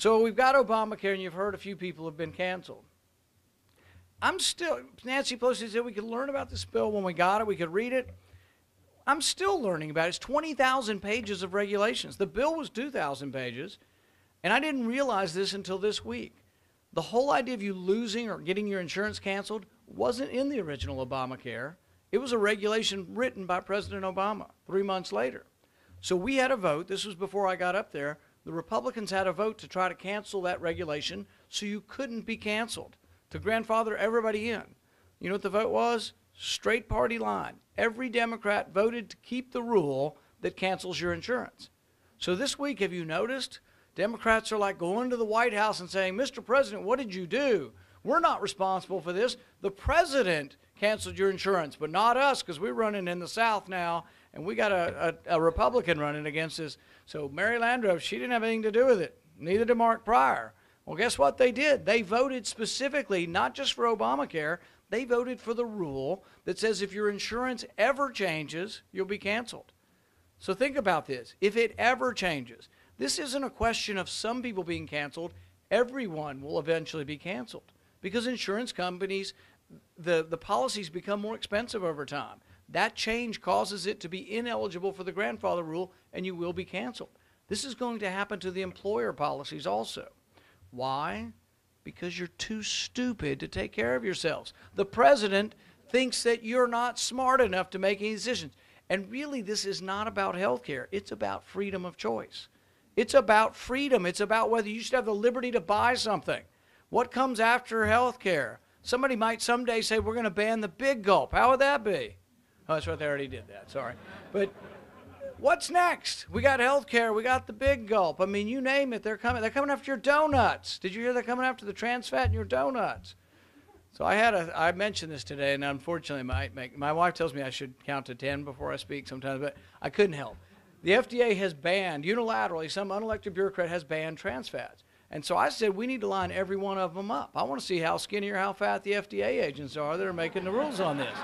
So we've got Obamacare, and you've heard a few people have been canceled. I'm still, Nancy Pelosi said we could learn about this bill when we got it, we could read it. I'm still learning about it. It's 20,000 pages of regulations. The bill was 2,000 pages, and I didn't realize this until this week. The whole idea of you losing or getting your insurance canceled wasn't in the original Obamacare. It was a regulation written by President Obama three months later. So we had a vote. This was before I got up there. The Republicans had a vote to try to cancel that regulation so you couldn't be canceled, to grandfather everybody in. You know what the vote was? Straight party line. Every Democrat voted to keep the rule that cancels your insurance. So this week, have you noticed? Democrats are like going to the White House and saying, Mr. President, what did you do? We're not responsible for this. The president canceled your insurance, but not us because we're running in the South now and we got a, a, a, Republican running against us. So Mary Landrieu, she didn't have anything to do with it. Neither did Mark Pryor. Well, guess what they did? They voted specifically, not just for Obamacare, they voted for the rule that says if your insurance ever changes, you'll be canceled. So think about this. If it ever changes, this isn't a question of some people being canceled. Everyone will eventually be canceled because insurance companies, the, the policies become more expensive over time. That change causes it to be ineligible for the grandfather rule, and you will be canceled. This is going to happen to the employer policies also. Why? Because you're too stupid to take care of yourselves. The president thinks that you're not smart enough to make any decisions. And really, this is not about health care, it's about freedom of choice. It's about freedom. It's about whether you should have the liberty to buy something. What comes after health care? Somebody might someday say, We're going to ban the big gulp. How would that be? Oh, that's right. They already did that. Sorry. But what's next? We got health care. We got the big gulp. I mean, you name it. They're coming. They're coming after your donuts. Did you hear they're coming after the trans fat in your donuts? So I had a. I mentioned this today, and unfortunately, my my wife tells me I should count to ten before I speak sometimes, but I couldn't help. The FDA has banned unilaterally. Some unelected bureaucrat has banned trans fats. And so I said, we need to line every one of them up. I want to see how skinny or how fat the FDA agents are that are making the rules on this.